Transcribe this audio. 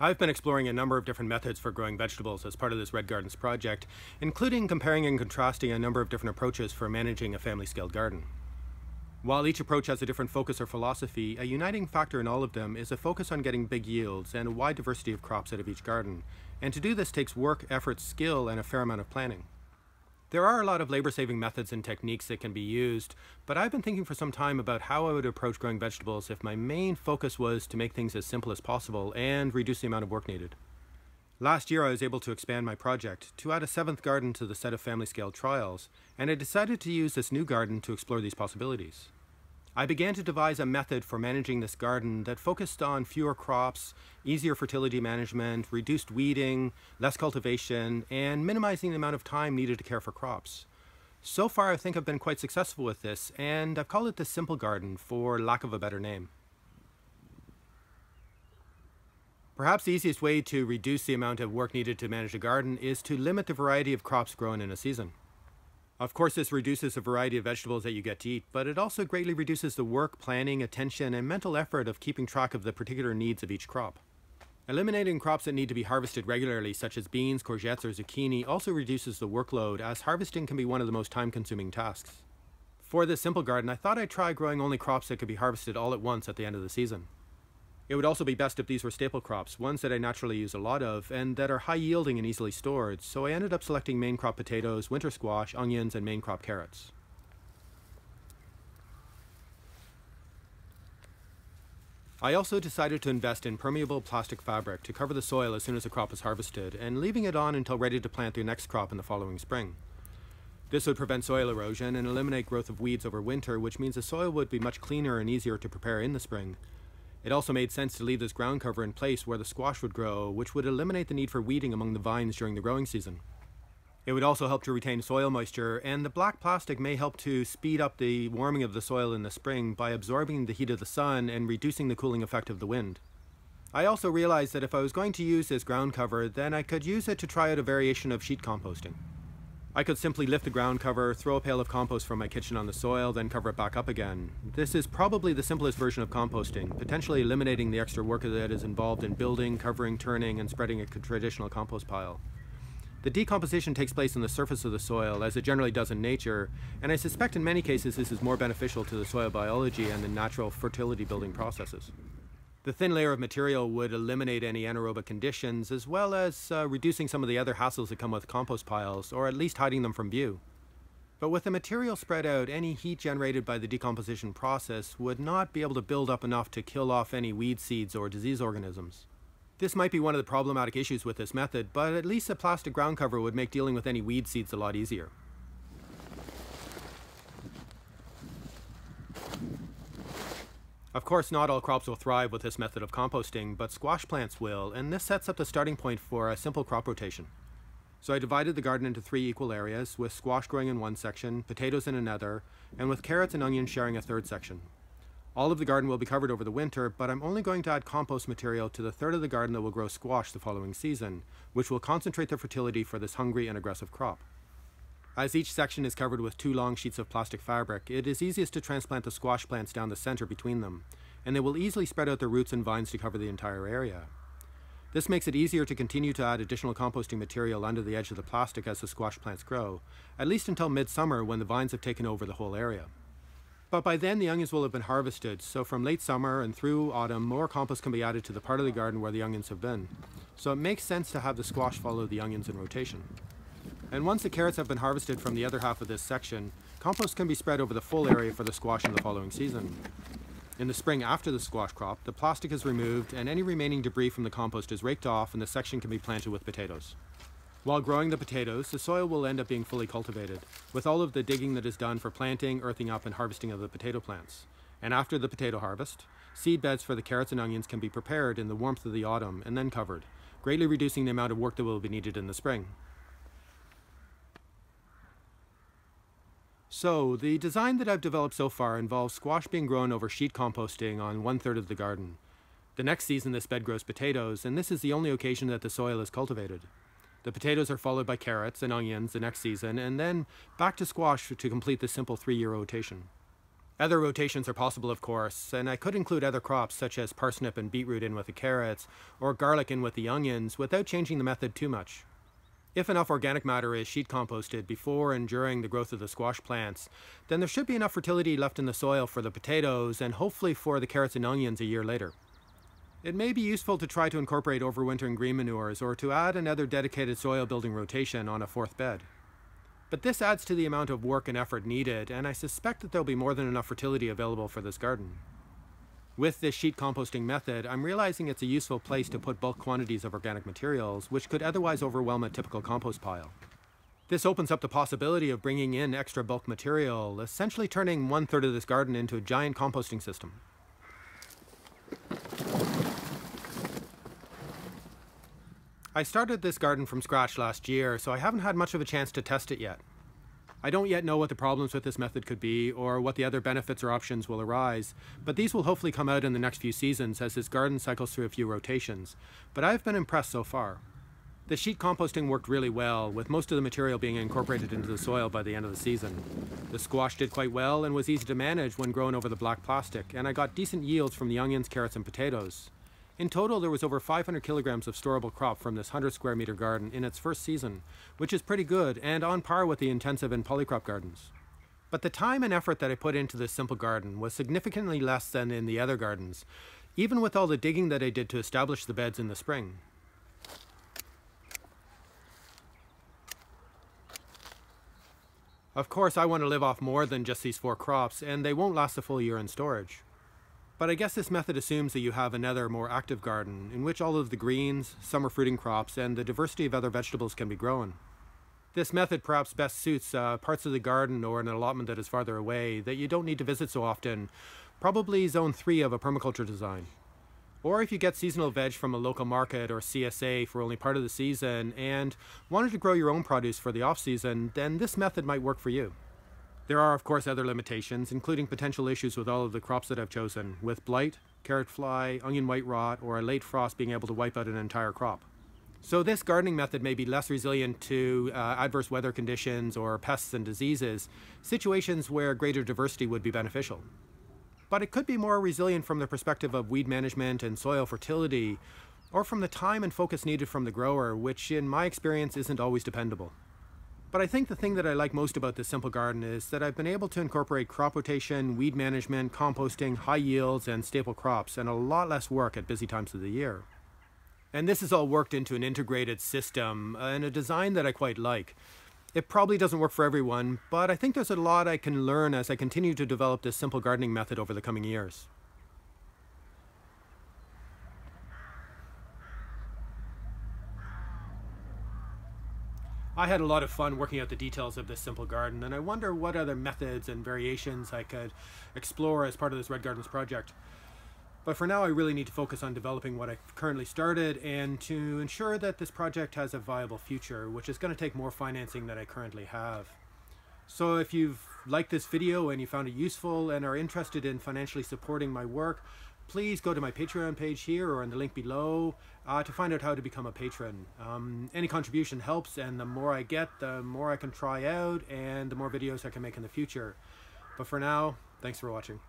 I've been exploring a number of different methods for growing vegetables as part of this Red Gardens project, including comparing and contrasting a number of different approaches for managing a family scaled garden. While each approach has a different focus or philosophy, a uniting factor in all of them is a focus on getting big yields and a wide diversity of crops out of each garden. And to do this takes work, effort, skill, and a fair amount of planning. There are a lot of labor saving methods and techniques that can be used, but I've been thinking for some time about how I would approach growing vegetables if my main focus was to make things as simple as possible and reduce the amount of work needed. Last year I was able to expand my project to add a seventh garden to the set of family scale trials, and I decided to use this new garden to explore these possibilities. I began to devise a method for managing this garden that focused on fewer crops, easier fertility management, reduced weeding, less cultivation, and minimizing the amount of time needed to care for crops. So far, I think I've been quite successful with this, and I've called it the Simple Garden for lack of a better name. Perhaps the easiest way to reduce the amount of work needed to manage a garden is to limit the variety of crops grown in a season. Of course, this reduces the variety of vegetables that you get to eat, but it also greatly reduces the work, planning, attention, and mental effort of keeping track of the particular needs of each crop. Eliminating crops that need to be harvested regularly, such as beans, courgettes, or zucchini, also reduces the workload, as harvesting can be one of the most time consuming tasks. For this simple garden, I thought I'd try growing only crops that could be harvested all at once at the end of the season. It would also be best if these were staple crops, ones that I naturally use a lot of, and that are high yielding and easily stored, so I ended up selecting main crop potatoes, winter squash, onions, and main crop carrots. I also decided to invest in permeable plastic fabric to cover the soil as soon as the crop is harvested, and leaving it on until ready to plant the next crop in the following spring. This would prevent soil erosion and eliminate growth of weeds over winter, which means the soil would be much cleaner and easier to prepare in the spring, it also made sense to leave this ground cover in place where the squash would grow, which would eliminate the need for weeding among the vines during the growing season. It would also help to retain soil moisture, and the black plastic may help to speed up the warming of the soil in the spring by absorbing the heat of the sun and reducing the cooling effect of the wind. I also realized that if I was going to use this ground cover, then I could use it to try out a variation of sheet composting. I could simply lift the ground cover, throw a pail of compost from my kitchen on the soil, then cover it back up again. This is probably the simplest version of composting, potentially eliminating the extra work that is involved in building, covering, turning, and spreading a traditional compost pile. The decomposition takes place on the surface of the soil, as it generally does in nature, and I suspect in many cases this is more beneficial to the soil biology and the natural fertility building processes. The thin layer of material would eliminate any anaerobic conditions, as well as uh, reducing some of the other hassles that come with compost piles, or at least hiding them from view. But with the material spread out, any heat generated by the decomposition process would not be able to build up enough to kill off any weed seeds or disease organisms. This might be one of the problematic issues with this method, but at least a plastic ground cover would make dealing with any weed seeds a lot easier. Of course, not all crops will thrive with this method of composting, but squash plants will, and this sets up the starting point for a simple crop rotation. So I divided the garden into three equal areas, with squash growing in one section, potatoes in another, and with carrots and onions sharing a third section. All of the garden will be covered over the winter, but I'm only going to add compost material to the third of the garden that will grow squash the following season, which will concentrate the fertility for this hungry and aggressive crop. As each section is covered with two long sheets of plastic fabric, it is easiest to transplant the squash plants down the center between them, and they will easily spread out their roots and vines to cover the entire area. This makes it easier to continue to add additional composting material under the edge of the plastic as the squash plants grow, at least until midsummer when the vines have taken over the whole area. But by then the onions will have been harvested, so from late summer and through autumn, more compost can be added to the part of the garden where the onions have been. So it makes sense to have the squash follow the onions in rotation. And once the carrots have been harvested from the other half of this section, compost can be spread over the full area for the squash in the following season. In the spring after the squash crop, the plastic is removed and any remaining debris from the compost is raked off and the section can be planted with potatoes. While growing the potatoes, the soil will end up being fully cultivated, with all of the digging that is done for planting, earthing up, and harvesting of the potato plants. And after the potato harvest, seed beds for the carrots and onions can be prepared in the warmth of the autumn and then covered, greatly reducing the amount of work that will be needed in the spring. So, the design that I've developed so far involves squash being grown over sheet composting on one third of the garden. The next season this bed grows potatoes, and this is the only occasion that the soil is cultivated. The potatoes are followed by carrots and onions the next season, and then back to squash to complete the simple three-year rotation. Other rotations are possible, of course, and I could include other crops such as parsnip and beetroot in with the carrots, or garlic in with the onions, without changing the method too much. If enough organic matter is sheet composted before and during the growth of the squash plants, then there should be enough fertility left in the soil for the potatoes and hopefully for the carrots and onions a year later. It may be useful to try to incorporate overwintering green manures or to add another dedicated soil building rotation on a fourth bed. But this adds to the amount of work and effort needed, and I suspect that there'll be more than enough fertility available for this garden. With this sheet composting method, I'm realizing it's a useful place to put bulk quantities of organic materials, which could otherwise overwhelm a typical compost pile. This opens up the possibility of bringing in extra bulk material, essentially turning one third of this garden into a giant composting system. I started this garden from scratch last year, so I haven't had much of a chance to test it yet. I don't yet know what the problems with this method could be or what the other benefits or options will arise, but these will hopefully come out in the next few seasons as this garden cycles through a few rotations. But I've been impressed so far. The sheet composting worked really well, with most of the material being incorporated into the soil by the end of the season. The squash did quite well and was easy to manage when grown over the black plastic, and I got decent yields from the onions, carrots, and potatoes. In total, there was over 500 kilograms of storable crop from this 100 square meter garden in its first season, which is pretty good and on par with the intensive and polycrop gardens. But the time and effort that I put into this simple garden was significantly less than in the other gardens, even with all the digging that I did to establish the beds in the spring. Of course, I want to live off more than just these four crops, and they won't last a full year in storage. But I guess this method assumes that you have another more active garden in which all of the greens, summer fruiting crops, and the diversity of other vegetables can be grown. This method perhaps best suits uh, parts of the garden or an allotment that is farther away that you don't need to visit so often, probably zone 3 of a permaculture design. Or if you get seasonal veg from a local market or CSA for only part of the season and wanted to grow your own produce for the off season, then this method might work for you. There are, of course, other limitations, including potential issues with all of the crops that I've chosen, with blight, carrot fly, onion white rot, or a late frost being able to wipe out an entire crop. So this gardening method may be less resilient to uh, adverse weather conditions or pests and diseases, situations where greater diversity would be beneficial. But it could be more resilient from the perspective of weed management and soil fertility, or from the time and focus needed from the grower, which in my experience isn't always dependable. But I think the thing that I like most about this simple garden is that I've been able to incorporate crop rotation, weed management, composting, high yields, and staple crops, and a lot less work at busy times of the year. And this is all worked into an integrated system uh, and a design that I quite like. It probably doesn't work for everyone, but I think there's a lot I can learn as I continue to develop this simple gardening method over the coming years. I had a lot of fun working out the details of this simple garden, and I wonder what other methods and variations I could explore as part of this Red Gardens project. But for now, I really need to focus on developing what I've currently started and to ensure that this project has a viable future, which is going to take more financing than I currently have. So if you've liked this video and you found it useful and are interested in financially supporting my work, please go to my Patreon page here or in the link below uh, to find out how to become a patron. Um, any contribution helps, and the more I get, the more I can try out, and the more videos I can make in the future. But for now, thanks for watching.